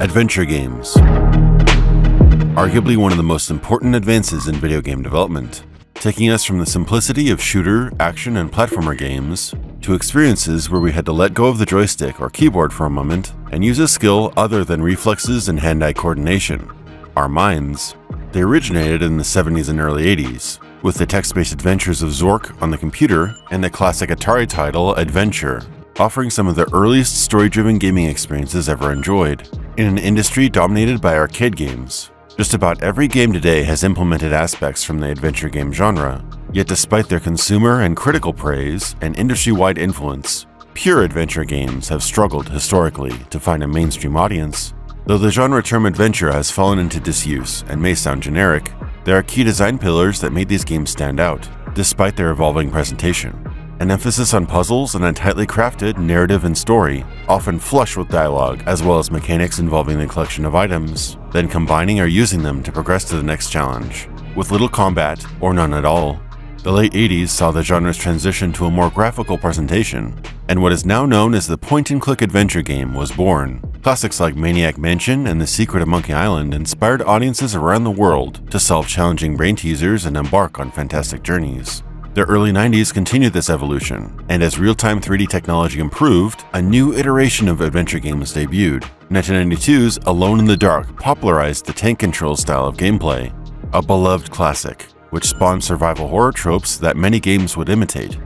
Adventure games. Arguably one of the most important advances in video game development, taking us from the simplicity of shooter, action, and platformer games to experiences where we had to let go of the joystick or keyboard for a moment and use a skill other than reflexes and hand-eye coordination. Our minds. They originated in the 70s and early 80s, with the text-based adventures of Zork on the computer and the classic Atari title Adventure, offering some of the earliest story-driven gaming experiences ever enjoyed. In an industry dominated by arcade games, just about every game today has implemented aspects from the adventure game genre, yet despite their consumer and critical praise and industry-wide influence, pure adventure games have struggled historically to find a mainstream audience. Though the genre term adventure has fallen into disuse and may sound generic, there are key design pillars that made these games stand out, despite their evolving presentation an emphasis on puzzles and a tightly crafted narrative and story, often flush with dialogue, as well as mechanics involving the collection of items, then combining or using them to progress to the next challenge, with little combat or none at all. The late 80s saw the genre's transition to a more graphical presentation, and what is now known as the point-and-click adventure game was born. Classics like Maniac Mansion and The Secret of Monkey Island inspired audiences around the world to solve challenging brain teasers and embark on fantastic journeys. The early 90s continued this evolution, and as real-time 3D technology improved, a new iteration of adventure games debuted. 1992's Alone in the Dark popularized the tank control style of gameplay, a beloved classic, which spawned survival horror tropes that many games would imitate.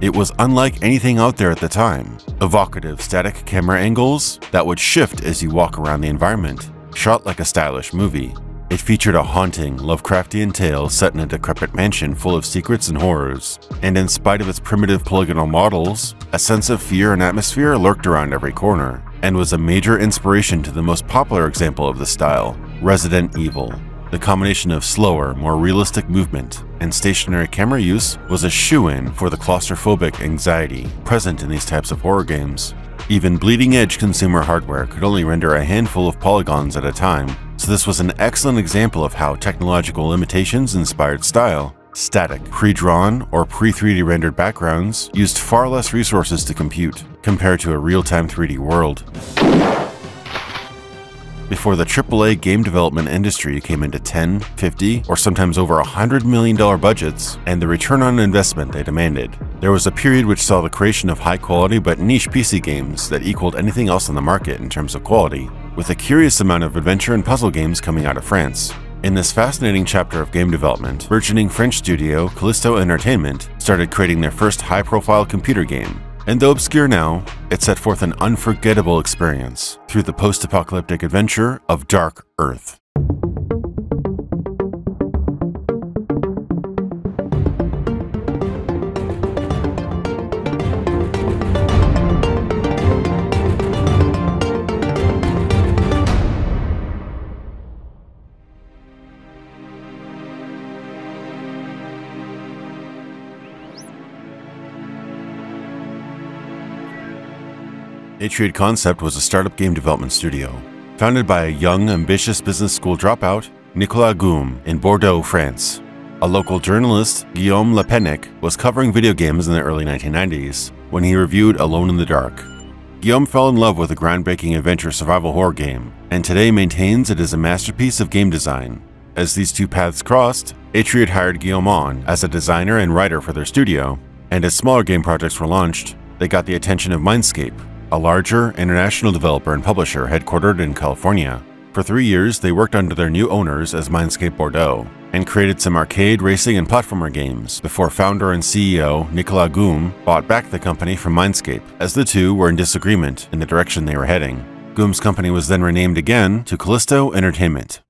It was unlike anything out there at the time. Evocative static camera angles that would shift as you walk around the environment, shot like a stylish movie, it featured a haunting, Lovecraftian tale set in a decrepit mansion full of secrets and horrors, and in spite of its primitive polygonal models, a sense of fear and atmosphere lurked around every corner, and was a major inspiration to the most popular example of the style, Resident Evil. The combination of slower, more realistic movement and stationary camera use was a shoe-in for the claustrophobic anxiety present in these types of horror games. Even bleeding-edge consumer hardware could only render a handful of polygons at a time, so this was an excellent example of how technological limitations inspired style. Static, pre-drawn, or pre-3D rendered backgrounds used far less resources to compute, compared to a real-time 3D world. Before the AAA game development industry came into 10, 50, or sometimes over $100 million budgets, and the return on investment they demanded, there was a period which saw the creation of high-quality but niche PC games that equaled anything else on the market in terms of quality, with a curious amount of adventure and puzzle games coming out of France. In this fascinating chapter of game development, burgeoning French studio Kalisto Entertainment started creating their first high-profile computer game, and though obscure now, it set forth an unforgettable experience through the post-apocalyptic adventure of Dark Earth. Atreid Concept was a startup game development studio, founded by a young, ambitious business school dropout, Nicolas Gaume, in Bordeaux, France. A local journalist, Guillaume Le Pennec, was covering video games in the early 1990s when he reviewed Alone in the Dark. Guillaume fell in love with the groundbreaking adventure survival horror game, and today maintains it is a masterpiece of game design. As these two paths crossed, Atreid hired Guillaume on as a designer and writer for their studio, and as smaller game projects were launched, they got the attention of Mindscape, a larger, international developer and publisher headquartered in California. For three years, they worked under their new owners as Mindscape Bordeaux, and created some arcade, racing, and platformer games before founder and CEO Nicolas Gaume bought back the company from Mindscape, as the two were in disagreement in the direction they were heading. Gaume's company was then renamed again to Kalisto Entertainment.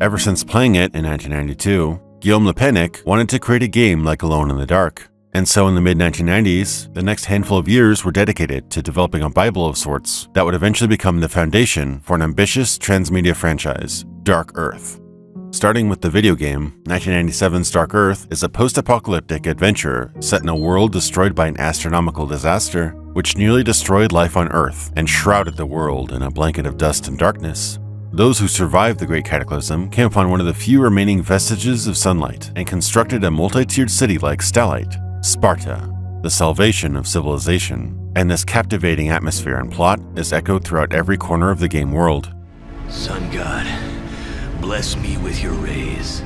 Ever since playing it in 1992, Guillaume Le Pennec wanted to create a game like Alone in the Dark. And so in the mid-1990s, the next handful of years were dedicated to developing a Bible of sorts that would eventually become the foundation for an ambitious transmedia franchise, Dark Earth. Starting with the video game, 1997's Dark Earth is a post-apocalyptic adventure set in a world destroyed by an astronomical disaster which nearly destroyed life on Earth and shrouded the world in a blanket of dust and darkness. Those who survived the Great Cataclysm came upon one of the few remaining vestiges of sunlight and constructed a multi-tiered city like Stallite, Sparta, the salvation of civilization. And this captivating atmosphere and plot is echoed throughout every corner of the game world. Sun God, bless me with your rays.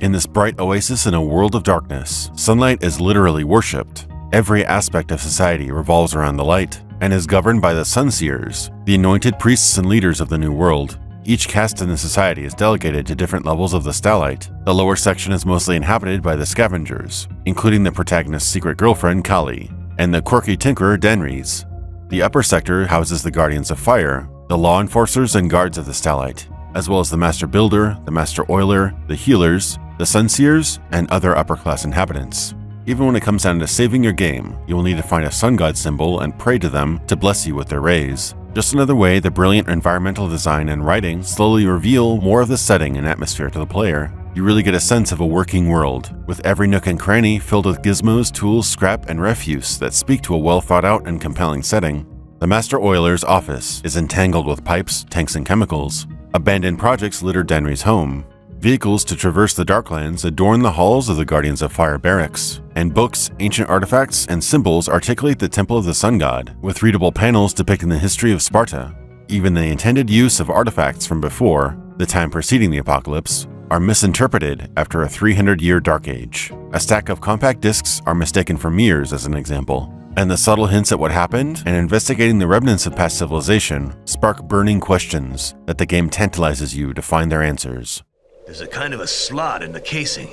In this bright oasis in a world of darkness, sunlight is literally worshipped. Every aspect of society revolves around the light and is governed by the Sunseers, the anointed priests and leaders of the New World. Each caste in the society is delegated to different levels of the Stallite. The lower section is mostly inhabited by the Scavengers, including the protagonist's secret girlfriend, Kali, and the quirky tinkerer, Denrys. The upper sector houses the Guardians of Fire, the law enforcers and guards of the Stallite, as well as the Master Builder, the Master Oiler, the Healers, the Sunseers, and other upper class inhabitants. Even when it comes down to saving your game, you will need to find a sun god symbol and pray to them to bless you with their rays. Just another way the brilliant environmental design and writing slowly reveal more of the setting and atmosphere to the player. You really get a sense of a working world, with every nook and cranny filled with gizmos, tools, scrap, and refuse that speak to a well thought out and compelling setting. The Master Oiler's office is entangled with pipes, tanks, and chemicals. Abandoned projects litter Denry's home, Vehicles to traverse the Darklands adorn the halls of the Guardians of Fire barracks, and books, ancient artifacts, and symbols articulate the Temple of the Sun God, with readable panels depicting the history of Sparta. Even the intended use of artifacts from before, the time preceding the apocalypse, are misinterpreted after a 300 year Dark Age. A stack of compact discs are mistaken for mirrors, as an example. And the subtle hints at what happened and investigating the remnants of past civilization spark burning questions that the game tantalizes you to find their answers. There's a kind of a slot in the casing.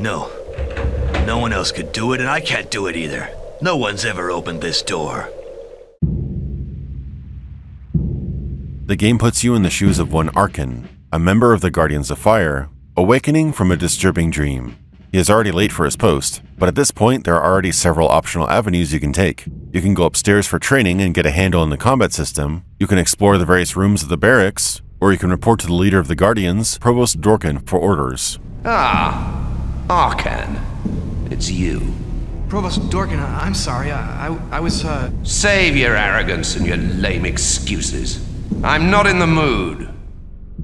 No. No one else could do it, and I can't do it either. No one's ever opened this door. The game puts you in the shoes of one Arkan, a member of the Guardians of Fire, awakening from a disturbing dream. He is already late for his post, but at this point there are already several optional avenues you can take. You can go upstairs for training and get a handle on the combat system, you can explore the various rooms of the barracks, or you can report to the leader of the Guardians, Provost Dorkin, for orders. Ah, Arkan. It's you. Provost Dorkin, I'm sorry. I, I, I was, uh... Save your arrogance and your lame excuses. I'm not in the mood.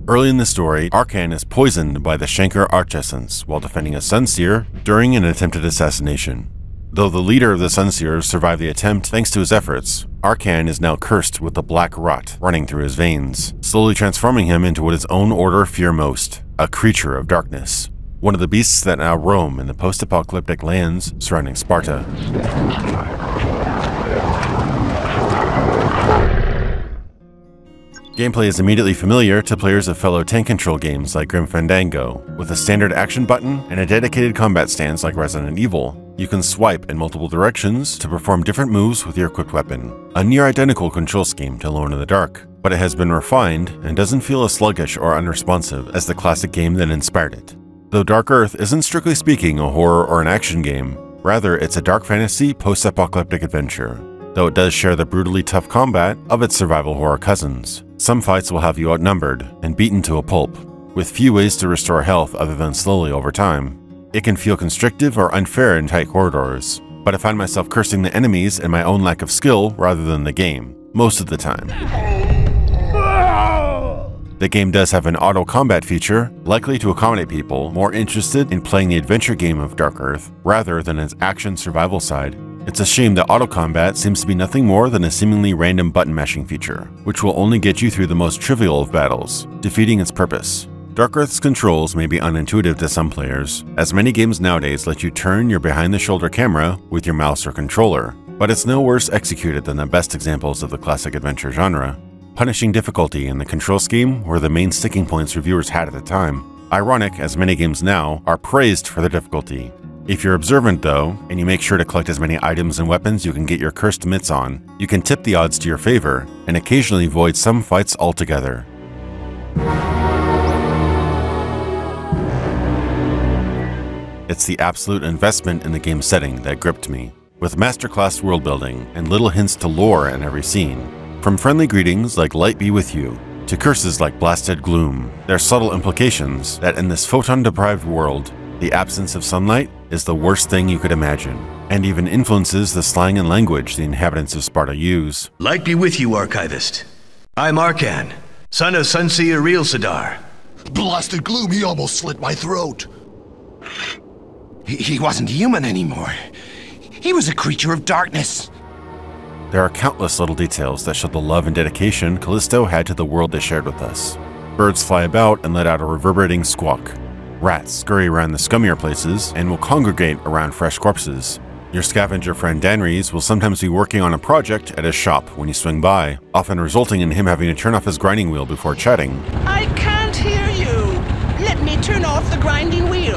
Early in the story, Arkan is poisoned by the Shankar Archessence while defending a Sunseer during an attempted assassination. Though the leader of the Sunseers survived the attempt thanks to his efforts, Arkan is now cursed with the black rot running through his veins, slowly transforming him into what his own order fear most, a creature of darkness. One of the beasts that now roam in the post-apocalyptic lands surrounding Sparta. Gameplay is immediately familiar to players of fellow tank control games like Grim Fandango, with a standard action button and a dedicated combat stance like Resident Evil. You can swipe in multiple directions to perform different moves with your equipped weapon, a near identical control scheme to Alone in the Dark, but it has been refined and doesn't feel as sluggish or unresponsive as the classic game that inspired it. Though Dark Earth isn't strictly speaking a horror or an action game, rather it's a dark fantasy post-apocalyptic adventure, though it does share the brutally tough combat of its survival horror cousins. Some fights will have you outnumbered and beaten to a pulp, with few ways to restore health other than slowly over time. It can feel constrictive or unfair in tight corridors, but I find myself cursing the enemies and my own lack of skill rather than the game, most of the time. The game does have an auto combat feature, likely to accommodate people more interested in playing the adventure game of Dark Earth rather than its action survival side. It's a shame that auto combat seems to be nothing more than a seemingly random button mashing feature, which will only get you through the most trivial of battles, defeating its purpose. Dark Earth's controls may be unintuitive to some players, as many games nowadays let you turn your behind the shoulder camera with your mouse or controller, but it's no worse executed than the best examples of the classic adventure genre. Punishing difficulty and the control scheme were the main sticking points reviewers had at the time. Ironic, as many games now are praised for their difficulty, if you're observant though, and you make sure to collect as many items and weapons you can get your cursed mitts on, you can tip the odds to your favor, and occasionally avoid some fights altogether. It's the absolute investment in the game setting that gripped me, with masterclass world building and little hints to lore in every scene. From friendly greetings like light be with you, to curses like blasted gloom, there are subtle implications that in this photon deprived world, the absence of sunlight is the worst thing you could imagine. and even influences the slang and language the inhabitants of Sparta use. Light be with you, Archivist. I'm Arcan, son of Sunseer Real Sadar. Blasted gloom, he almost slit my throat. He, he wasn't human anymore. He was a creature of darkness. There are countless little details that show the love and dedication Kalisto had to the world they shared with us. Birds fly about and let out a reverberating squawk. Rats scurry around the scummier places and will congregate around fresh corpses. Your scavenger friend Danries will sometimes be working on a project at his shop when you swing by, often resulting in him having to turn off his grinding wheel before chatting. I can't hear you. Let me turn off the grinding wheel.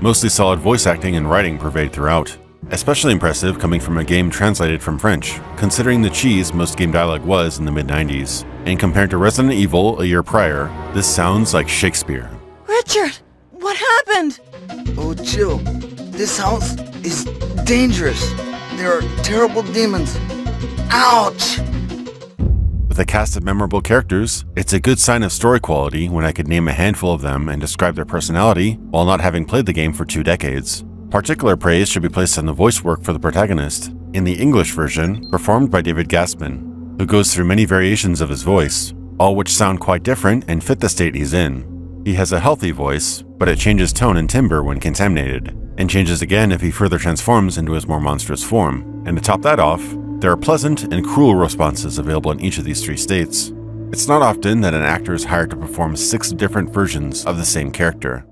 Mostly solid voice acting and writing pervade throughout. Especially impressive coming from a game translated from French, considering the cheese most game dialogue was in the mid 90s. And compared to Resident Evil a year prior, this sounds like Shakespeare. Richard, what happened? Oh, chill. This house is dangerous. There are terrible demons. Ouch! With a cast of memorable characters, it's a good sign of story quality when I could name a handful of them and describe their personality while not having played the game for two decades. Particular praise should be placed on the voice work for the protagonist, in the English version, performed by David Gaspin, who goes through many variations of his voice, all which sound quite different and fit the state he's in. He has a healthy voice, but it changes tone and timbre when contaminated, and changes again if he further transforms into his more monstrous form. And to top that off, there are pleasant and cruel responses available in each of these three states. It's not often that an actor is hired to perform six different versions of the same character.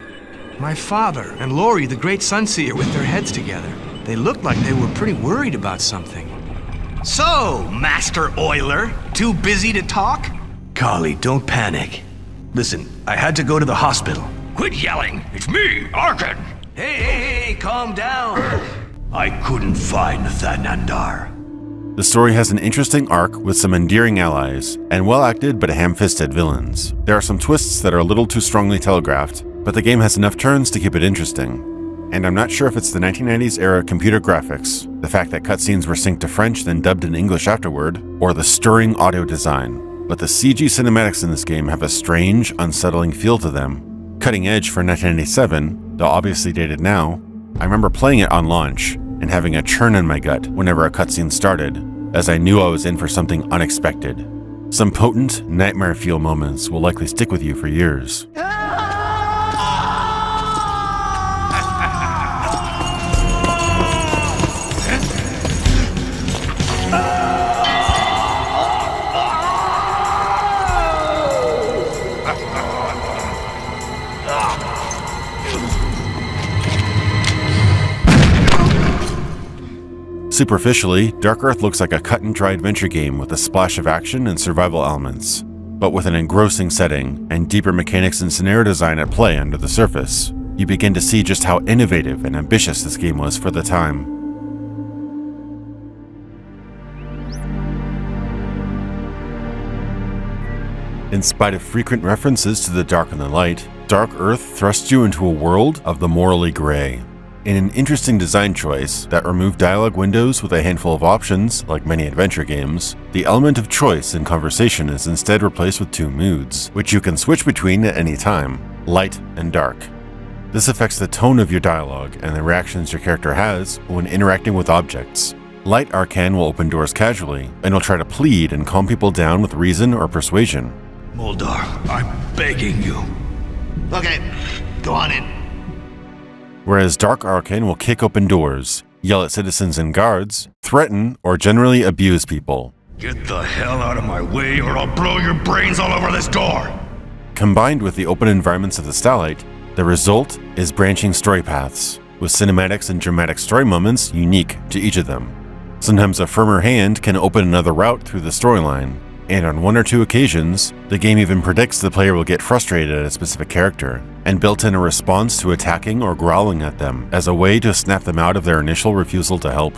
My father and Lori, the great Sunseer, with their heads together. They looked like they were pretty worried about something. So, Master Oiler, too busy to talk? Kali, don't panic. Listen, I had to go to the hospital. Quit yelling! It's me, Arkan! Hey, hey, hey, calm down. I couldn't find Thanandar. The story has an interesting arc with some endearing allies, and well acted but ham fisted villains. There are some twists that are a little too strongly telegraphed, but the game has enough turns to keep it interesting. And I'm not sure if it's the 1990s era computer graphics, the fact that cutscenes were synced to French then dubbed in English afterward, or the stirring audio design. But the CG cinematics in this game have a strange, unsettling feel to them. Cutting edge for 1997, though obviously dated now, I remember playing it on launch and having a churn in my gut whenever a cutscene started, as I knew I was in for something unexpected. Some potent, nightmare feel moments will likely stick with you for years. Ah! Superficially, Dark Earth looks like a cut and dry adventure game with a splash of action and survival elements, but with an engrossing setting and deeper mechanics and scenario design at play under the surface. You begin to see just how innovative and ambitious this game was for the time. In spite of frequent references to the dark and the light, Dark Earth thrusts you into a world of the morally gray. In an interesting design choice that removed dialogue windows with a handful of options, like many adventure games, the element of choice in conversation is instead replaced with two moods, which you can switch between at any time light and dark. This affects the tone of your dialogue and the reactions your character has when interacting with objects. Light Arcan will open doors casually, and will try to plead and calm people down with reason or persuasion. Moldar, I'm begging you. Okay, go on in. Whereas Dark Arcan will kick open doors, yell at citizens and guards, threaten, or generally abuse people. Get the hell out of my way or I'll blow your brains all over this door! Combined with the open environments of the Stallite, the result is branching story paths, with cinematics and dramatic story moments unique to each of them. Sometimes a firmer hand can open another route through the storyline, and on one or two occasions, the game even predicts the player will get frustrated at a specific character, and built in a response to attacking or growling at them as a way to snap them out of their initial refusal to help.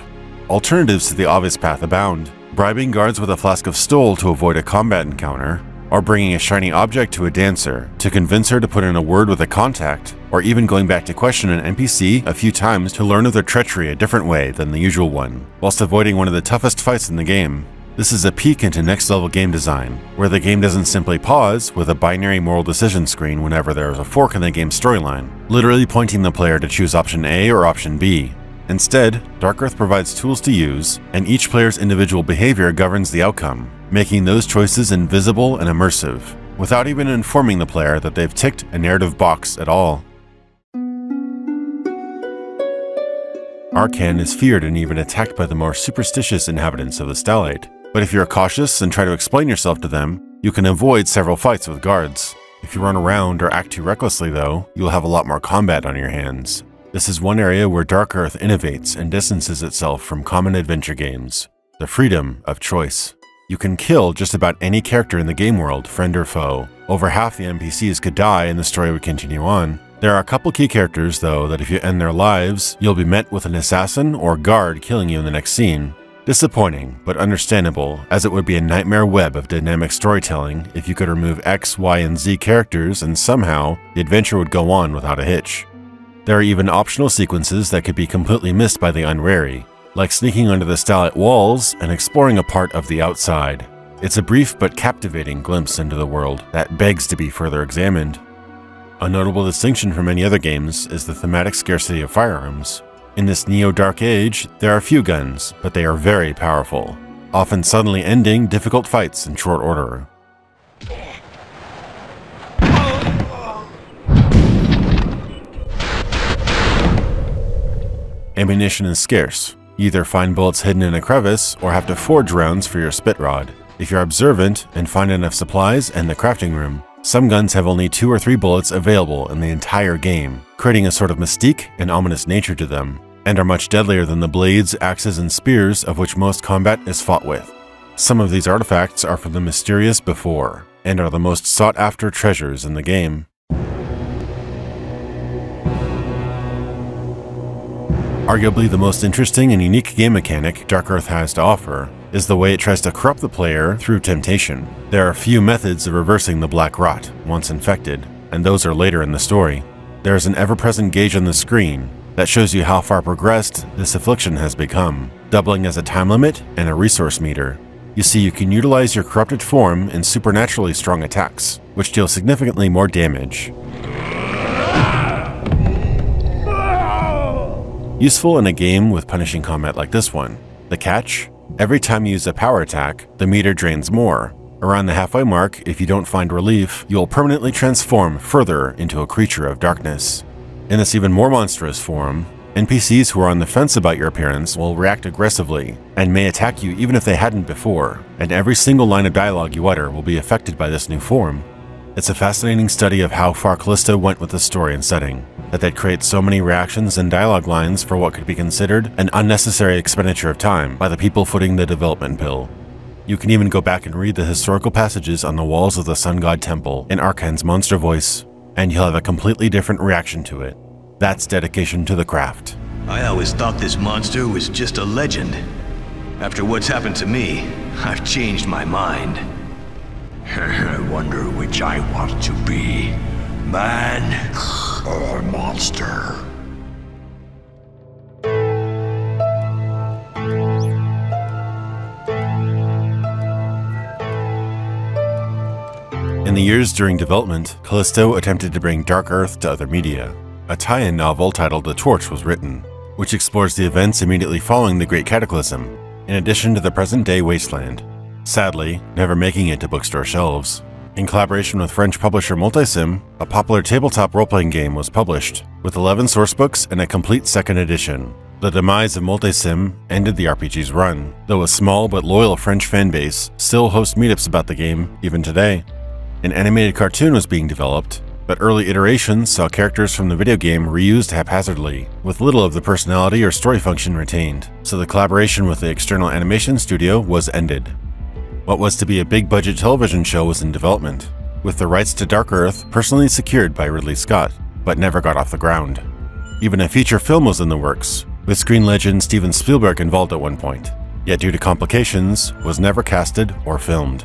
Alternatives to the obvious path abound, bribing guards with a flask of stole to avoid a combat encounter, or bringing a shiny object to a dancer to convince her to put in a word with a contact, or even going back to question an NPC a few times to learn of their treachery a different way than the usual one, whilst avoiding one of the toughest fights in the game. This is a peek into next level game design, where the game doesn't simply pause with a binary moral decision screen whenever there is a fork in the game's storyline, literally pointing the player to choose option A or option B. Instead, Dark Earth provides tools to use, and each player's individual behavior governs the outcome, making those choices invisible and immersive, without even informing the player that they've ticked a narrative box at all. Arcan is feared and even attacked by the more superstitious inhabitants of the Stallite, but if you're cautious and try to explain yourself to them, you can avoid several fights with guards. If you run around or act too recklessly though, you'll have a lot more combat on your hands. This is one area where Dark Earth innovates and distances itself from common adventure games. The freedom of choice. You can kill just about any character in the game world, friend or foe. Over half the NPCs could die and the story would continue on, there are a couple key characters, though, that if you end their lives, you'll be met with an assassin or guard killing you in the next scene. Disappointing, but understandable, as it would be a nightmare web of dynamic storytelling if you could remove X, Y, and Z characters and somehow the adventure would go on without a hitch. There are even optional sequences that could be completely missed by the unwary, like sneaking under the Stallite walls and exploring a part of the outside. It's a brief but captivating glimpse into the world that begs to be further examined. A notable distinction from many other games is the thematic scarcity of firearms. In this Neo-Dark Age, there are few guns, but they are very powerful, often suddenly ending difficult fights in short order. Ammunition is scarce. Either find bullets hidden in a crevice or have to forge rounds for your spit rod. If you're observant and find enough supplies and the crafting room, some guns have only two or three bullets available in the entire game, creating a sort of mystique and ominous nature to them, and are much deadlier than the blades, axes, and spears of which most combat is fought with. Some of these artifacts are from the mysterious before, and are the most sought after treasures in the game. Arguably the most interesting and unique game mechanic Dark Earth has to offer is the way it tries to corrupt the player through temptation. There are a few methods of reversing the black rot once infected, and those are later in the story. There is an ever-present gauge on the screen that shows you how far progressed this affliction has become, doubling as a time limit and a resource meter. You see, you can utilize your corrupted form in supernaturally strong attacks, which deal significantly more damage. Useful in a game with punishing combat like this one. The catch? Every time you use a power attack, the meter drains more. Around the halfway mark, if you don't find relief, you'll permanently transform further into a creature of darkness. In this even more monstrous form, NPCs who are on the fence about your appearance will react aggressively, and may attack you even if they hadn't before, and every single line of dialogue you utter will be affected by this new form. It's a fascinating study of how far Kalisto went with the story and setting, that they'd create so many reactions and dialogue lines for what could be considered an unnecessary expenditure of time by the people footing the development bill. You can even go back and read the historical passages on the walls of the Sun God Temple in Arcan's monster voice, and you'll have a completely different reaction to it. That's dedication to the craft. I always thought this monster was just a legend. After what's happened to me, I've changed my mind. Which I want to be. Man or monster? In the years during development, Kalisto attempted to bring Dark Earth to other media. A tie-in novel titled The Torch was written, which explores the events immediately following the Great Cataclysm, in addition to the present-day wasteland. Sadly, never making it to bookstore shelves. In collaboration with French publisher Multisim, a popular tabletop role-playing game was published, with 11 sourcebooks and a complete second edition. The demise of Multisim ended the RPG's run, though a small but loyal French fanbase still hosts meetups about the game even today. An animated cartoon was being developed, but early iterations saw characters from the video game reused haphazardly, with little of the personality or story function retained, so the collaboration with the external animation studio was ended. What was to be a big budget television show was in development, with the rights to Dark Earth personally secured by Ridley Scott, but never got off the ground. Even a feature film was in the works, with screen legend Steven Spielberg involved at one point, yet due to complications, was never casted or filmed.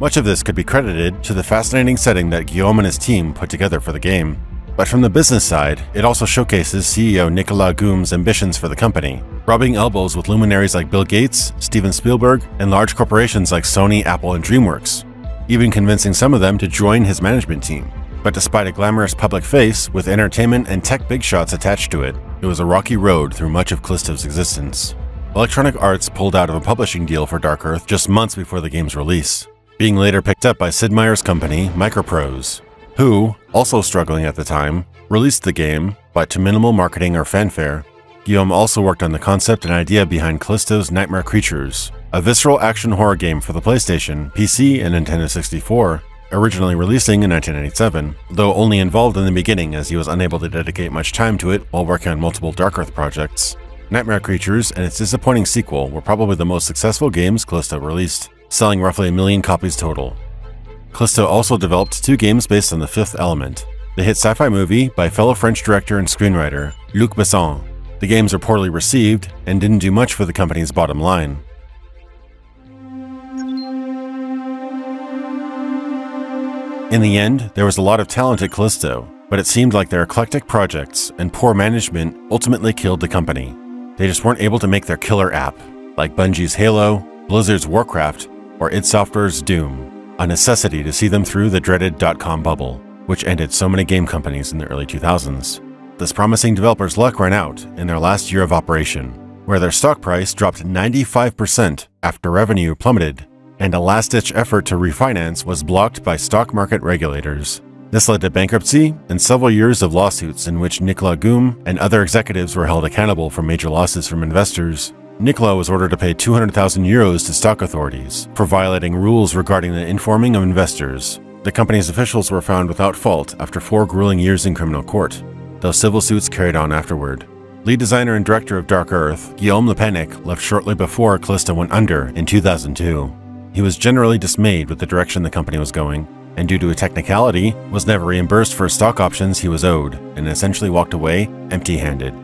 Much of this could be credited to the fascinating setting that Guillaume and his team put together for the game, but from the business side, it also showcases CEO Nicolas Gaume's ambitions for the company, rubbing elbows with luminaries like Bill Gates, Steven Spielberg, and large corporations like Sony, Apple, and DreamWorks, even convincing some of them to join his management team. But despite a glamorous public face with entertainment and tech big shots attached to it, It was a rocky road through much of Kalisto's existence. Electronic Arts pulled out of a publishing deal for Dark Earth just months before the game's release, being later picked up by Sid Meier's company, Microprose, who, also struggling at the time, released the game, but to minimal marketing or fanfare. Guillaume also worked on the concept and idea behind Kalisto's Nightmare Creatures, a visceral action horror game for the PlayStation, PC, and Nintendo 64, originally releasing in 1997, though only involved in the beginning as he was unable to dedicate much time to it while working on multiple Dark Earth projects. Nightmare Creatures and its disappointing sequel were probably the most successful games Kalisto released, selling roughly a million copies total. Kalisto also developed two games based on the fifth element, the hit sci-fi movie by fellow French director and screenwriter Luc Besson. The games were poorly received and didn't do much for the company's bottom line. In the end, there was a lot of talent at Kalisto, but it seemed like their eclectic projects and poor management ultimately killed the company. They just weren't able to make their killer app, like Bungie's Halo, Blizzard's Warcraft, or id Software's Doom, a necessity to see them through the dreaded dot-com bubble, which ended so many game companies in the early 2000s. This promising developer's luck ran out in their last year of operation, where their stock price dropped 95% after revenue plummeted, and a last-ditch effort to refinance was blocked by stock market regulators. This led to bankruptcy and several years of lawsuits in which Nicola Gaume and other executives were held accountable for major losses from investors. Nicolas was ordered to pay 200,000 euros to stock authorities for violating rules regarding the informing of investors. The company's officials were found without fault after four grueling years in criminal court, though civil suits carried on afterward. Lead designer and director of Dark Earth, Guillaume Le Pennec, left shortly before Kalisto went under in 2002. He was generally dismayed with the direction the company was going and due to a technicality, was never reimbursed for stock options he was owed, and essentially walked away empty handed.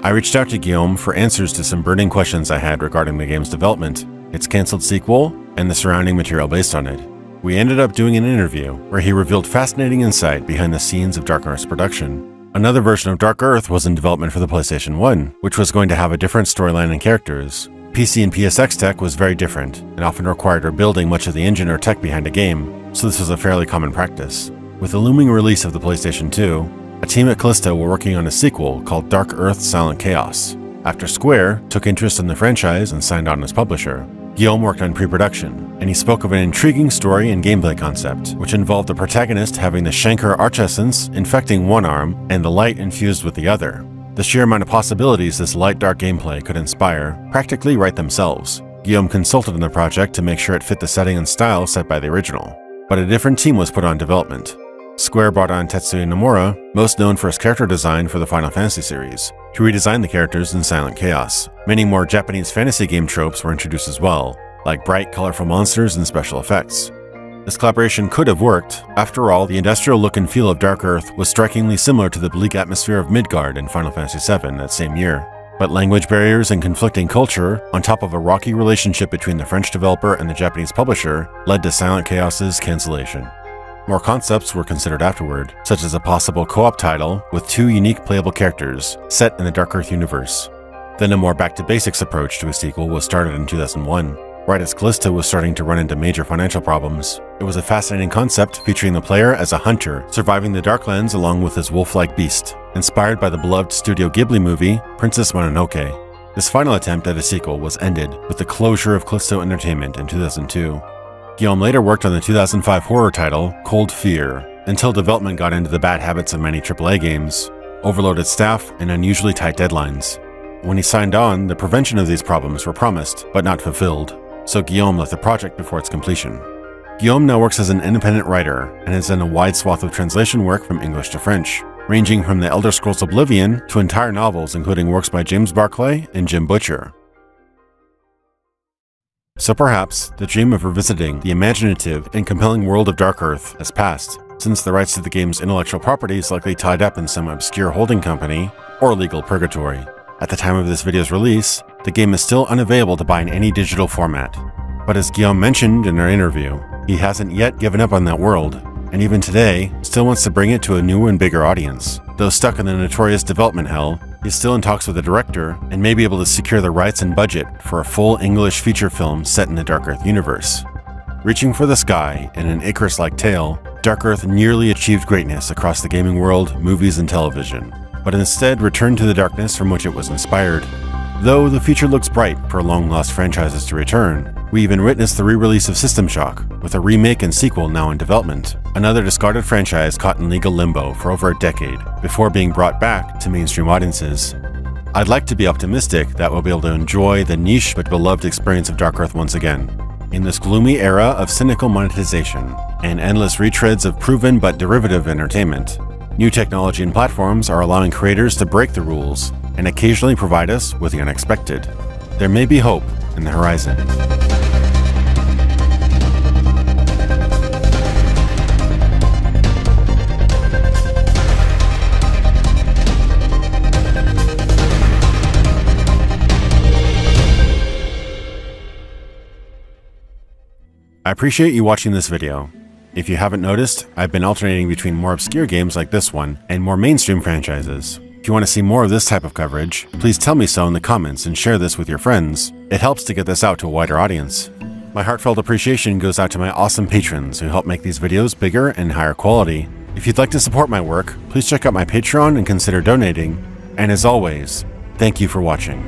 I reached out to Guillaume for answers to some burning questions I had regarding the game's development, its cancelled sequel, and the surrounding material based on it. We ended up doing an interview where he revealed fascinating insight behind the scenes of Dark Earth's production. Another version of Dark Earth was in development for the PlayStation 1, which was going to have a different storyline and characters. PC and PSX tech was very different, and often required rebuilding much of the engine or tech behind a game, so this was a fairly common practice. With the looming release of the PlayStation 2, a team at Kalisto were working on a sequel called Dark Earth Silent Chaos. After Square took interest in the franchise and signed on as publisher, Guillaume worked on pre-production, and he spoke of an intriguing story and gameplay concept, which involved the protagonist having the Shankar Archessence infecting one arm and the light infused with the other. The sheer amount of possibilities this light-dark gameplay could inspire practically write themselves. Guillaume consulted on the project to make sure it fit the setting and style set by the original but a different team was put on development. Square brought on Tetsuya Nomura, most known for his character design for the Final Fantasy series, to redesign the characters in Silent Chaos. Many more Japanese fantasy game tropes were introduced as well, like bright, colorful monsters and special effects. This collaboration could have worked. After all, the industrial look and feel of Dark Earth was strikingly similar to the bleak atmosphere of Midgard in Final Fantasy VII that same year. But language barriers and conflicting culture, on top of a rocky relationship between the French developer and the Japanese publisher, led to Silent Chaos's cancellation. More concepts were considered afterward, such as a possible co-op title with two unique playable characters set in the Dark Earth universe. Then a more back-to-basics approach to a sequel was started in 2001, right as Kalisto was starting to run into major financial problems. It was a fascinating concept featuring the player as a hunter surviving the Darklands along with his wolf-like beast, inspired by the beloved Studio Ghibli movie Princess Mononoke. This final attempt at a sequel was ended with the closure of Kalisto Entertainment in 2002. Guillaume later worked on the 2005 horror title Cold Fear, until development got into the bad habits of many AAA games, overloaded staff, and unusually tight deadlines. When he signed on, the prevention of these problems were promised, but not fulfilled so Guillaume left the project before its completion. Guillaume now works as an independent writer and has done a wide swath of translation work from English to French, ranging from the Elder Scrolls Oblivion to entire novels including works by James Barclay and Jim Butcher. So perhaps the dream of revisiting the imaginative and compelling world of Dark Earth has passed, since the rights to the game's intellectual property is likely tied up in some obscure holding company or legal purgatory. At the time of this video's release, the game is still unavailable to buy in any digital format. But as Guillaume mentioned in our interview, he hasn't yet given up on that world, and even today, still wants to bring it to a new and bigger audience. Though stuck in the notorious development hell, he's still in talks with the director and may be able to secure the rights and budget for a full English feature film set in the Dark Earth universe. Reaching for the sky in an Icarus like tale, Dark Earth nearly achieved greatness across the gaming world, movies, and television. but instead returned to the darkness from which it was inspired. Though the future looks bright for long lost franchises to return, we even witnessed the re release of System Shock, with a remake and sequel now in development. Another discarded franchise caught in legal limbo for over a decade before being brought back to mainstream audiences. I'd like to be optimistic that we'll be able to enjoy the niche but beloved experience of Dark Earth once again. In this gloomy era of cynical monetization and endless retreads of proven but derivative entertainment, new technology and platforms are allowing creators to break the rules and occasionally provide us with the unexpected. There may be hope in the horizon. I appreciate you watching this video. If you haven't noticed, I've been alternating between more obscure games like this one and more mainstream franchises. If you want to see more of this type of coverage, please tell me so in the comments and share this with your friends. It helps to get this out to a wider audience. My heartfelt appreciation goes out to my awesome patrons who help make these videos bigger and higher quality. If you'd like to support my work, please check out my Patreon and consider donating. And as always, thank you for watching.